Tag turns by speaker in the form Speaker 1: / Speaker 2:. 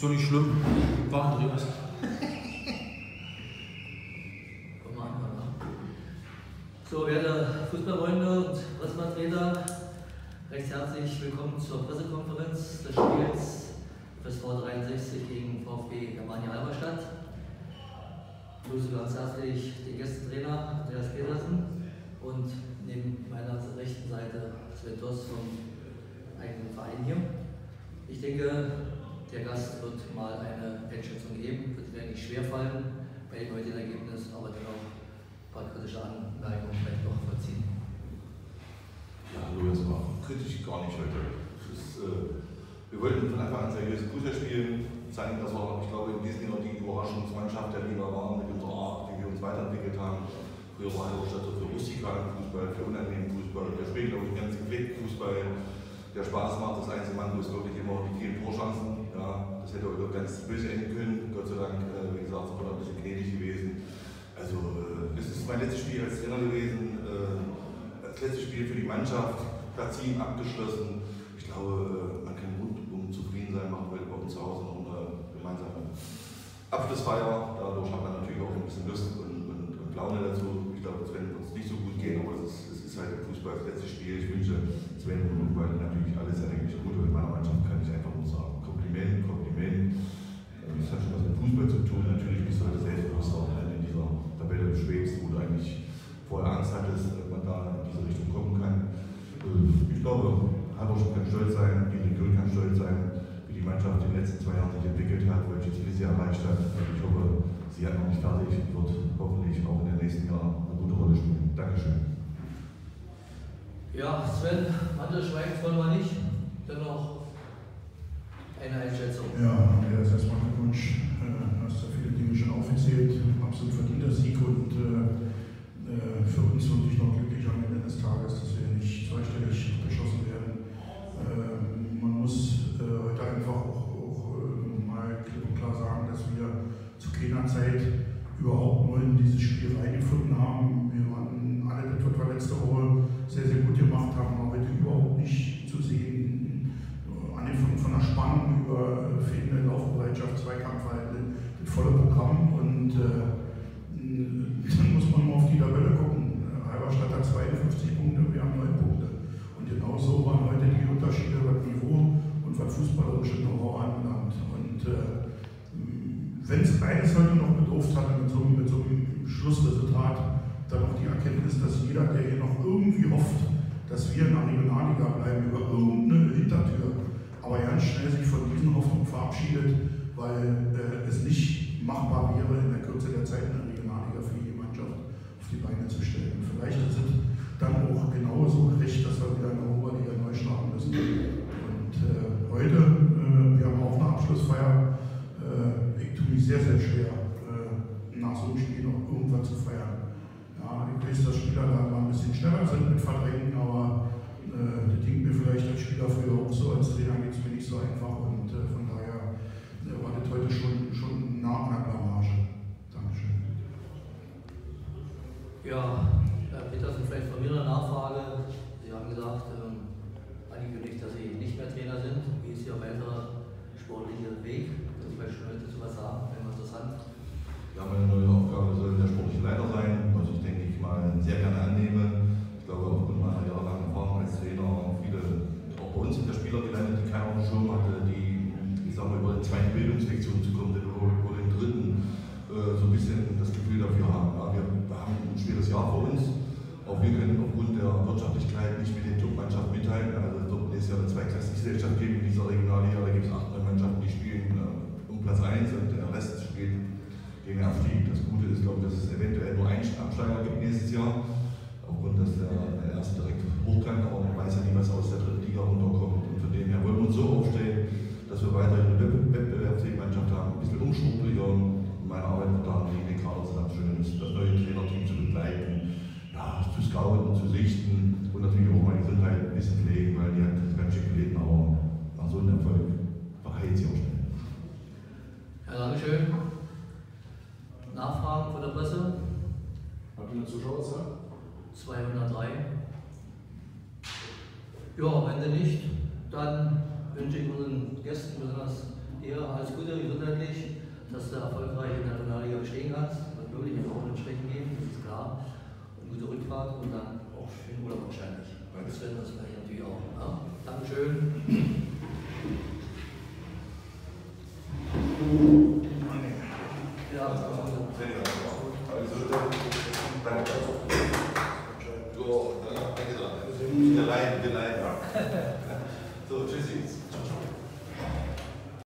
Speaker 1: Ist nicht schlimm. War Andreas.
Speaker 2: An, ne? So, werte Fußballfreunde und Pressevertreter, recht herzlich willkommen zur Pressekonferenz des Spiels FSV 63 gegen VfB Germania Halberstadt. Ich begrüße ganz herzlich den Gästetrainer Andreas Petersen und neben meiner rechten Seite Sven Toss vom eigenen Verein hier. Ich denke, der Gast wird mal eine Einschätzung geben, wird mir nicht schwerfallen bei dem heutigen Ergebnis, aber dennoch ein paar kritische Anmerkungen vielleicht noch vollziehen.
Speaker 3: Ja, hallo erstmal. Kritisch gar nicht heute. Ist, äh, wir wollten von Anfang an seriös Fußball spielen, zeigen, dass wir, ich glaube, in diesem Jahr die Überraschungsmannschaft der Liga waren mit unserer Art, wie wir uns weiterentwickelt haben. Früher war Halberstadt für rustikalen Fußball, für unangenehmen Fußball. Wir spielen, glaube ich, ganz gepflegten Fußball der Spaß macht. Das einzige Manko ist wirklich immer die vielen Torchancen. Ja, das hätte heute ganz böse enden können. Gott sei Dank, äh, wie gesagt, wir ein bisschen gnädig gewesen. Also, äh, es ist mein letztes Spiel als Trainer gewesen. Äh, das letzte Spiel für die Mannschaft. Platz 7 abgeschlossen. Ich glaube, man kann rundum zufrieden sein, machen wir bei zu Hause noch eine gemeinsame Abschlussfeier. Dadurch hat man natürlich auch ein bisschen Lust und, und, und Laune dazu. Ich glaube, es wird uns nicht so gut gehen, aber es ist, es ist halt Fußball das letzte Spiel. Ich wünsche Sven und weil natürlich alles eigentlich gut und in meiner Mannschaft kann ich einfach nur sagen, Kompliment, Kompliment. Das hat schon was mit Fußball zu tun. Natürlich bist du halt selbstbewusst auch in dieser Tabelle schwebst, wo du eigentlich vorher Angst hattest, dass man da in diese Richtung kommen kann. Ich glaube, Hamburg kann stolz sein, die Region kann stolz sein, wie die Mannschaft in den letzten zwei Jahren sich entwickelt hat, welche Ziele sie erreicht hat. Ich hoffe, sie hat noch nicht fertig und wird hoffentlich auch in den nächsten Jahren eine gute Rolle spielen. Dankeschön.
Speaker 2: Ja, Sven, Mantel schweigt wollen wir nicht. Dennoch eine Einschätzung.
Speaker 4: Ja, Andreas, erstmal Glückwunsch. Du hast ja viele Dinge schon aufgezählt. Absolut verdienter Sieg und äh, für uns wirklich noch glücklich am Ende des Tages, dass wir nicht zweistellig beschossen werden. Fehlende Laufbereitschaft, Zweikampfverhalten, das volle Programm und äh, dann muss man mal auf die Tabelle gucken. Halberstadt hat 52 Punkte, wir haben 9 Punkte. Und genau so waren heute die Unterschiede beim Niveau und was fußballerische Know-how anbelangt. Und äh, wenn es eines heute noch bedurft hatte mit so, mit so einem Schlussresultat, dann noch die Erkenntnis, dass jeder, der hier noch irgendwie hofft, dass wir in der Regionalliga bleiben, über irgendeine Hintertür, aber ganz schnell sich von diesen Hoffnungen verabschiedet, weil äh, es nicht machbar wäre, in der Kürze der Zeit eine Regionalliga für die Mannschaft auf die Beine zu stellen. Vielleicht ist es dann auch genauso gerecht, dass wir wieder in der Oberliga neu starten müssen. Und äh, heute, äh, wir haben auch eine Abschlussfeier, äh, ich tue mich sehr, sehr schwer, äh, nach so einem Spiel noch irgendwann zu feiern. Ja, ich weiß, dass Spieler da mal ein bisschen schneller sind mit Verdrängen, aber äh, das ging mir vielleicht als Spieler früher auch so, als Trainer geht es mir nicht so einfach und äh, von daher äh, war das heute schon, schon nah an der Blamage. Dankeschön.
Speaker 2: Ja, Herr Petersen, vielleicht von mir eine Nachfrage. Sie haben gesagt, ähm, angekündigt, dass Sie nicht mehr Trainer sind. Wie ist Ihr weiterer sportlicher Weg? Können Sie vielleicht schon heute zu was sagen? Wäre interessant.
Speaker 3: Ja, meine neue Aufgabe soll der sportliche Leiter sein, was ich denke ich mal sehr gerne annehme. Ich glaube, aufgrund meiner jahrelangen Erfahrung als Trainer, viele auch bei uns sind der Spieler gelandet, die keiner auf dem Schirm hatte, die, ich sag mal, über die zweite Bildungssektion zu kommen, über den dritten, äh, so ein bisschen das Gefühl dafür haben. Ja, wir, wir haben ein schweres Jahr vor uns. Auch wir können aufgrund der Wirtschaftlichkeit nicht mit den Top-Mannschaften mithalten. Also es wird nächstes Jahr eine Zweiklassig-Gesellschaft geben in dieser Regionalliga. Da gibt es acht Mannschaften, die spielen äh, um Platz 1 und der Rest spielt gegen Abstieg. Das Gute ist, glaube ich, dass es eventuell nur einen Absteiger gibt nächstes Jahr. Aufgrund, dass der, der erste direkt hoch kann, aber man weiß ja nie, was aus der dritten Liga runterkommt. Und von dem her wollen wir uns so aufstellen, und zu sichten und natürlich auch meine Gesundheit ein bisschen pflegen, weil die hat das ganz schön gelitten, aber nach so einem Erfolg verheilt sie auch schnell.
Speaker 2: Ja, Dankeschön. Nachfragen von der Presse?
Speaker 1: Habt ihr eine Zuschauerzahl?
Speaker 2: 203. Ja, wenn du nicht, dann wünsche ich unseren Gästen besonders dir alles Gute gesundheitlich, dass du erfolgreich in der Regionalliga bestehen kannst. Natürlich auch einen Schrecken geben, das ist klar. Und gute Rückfahrt und dann auch für den Urlaub wahrscheinlich. Das werden wir uns gleich natürlich auch. Ja? Dankeschön.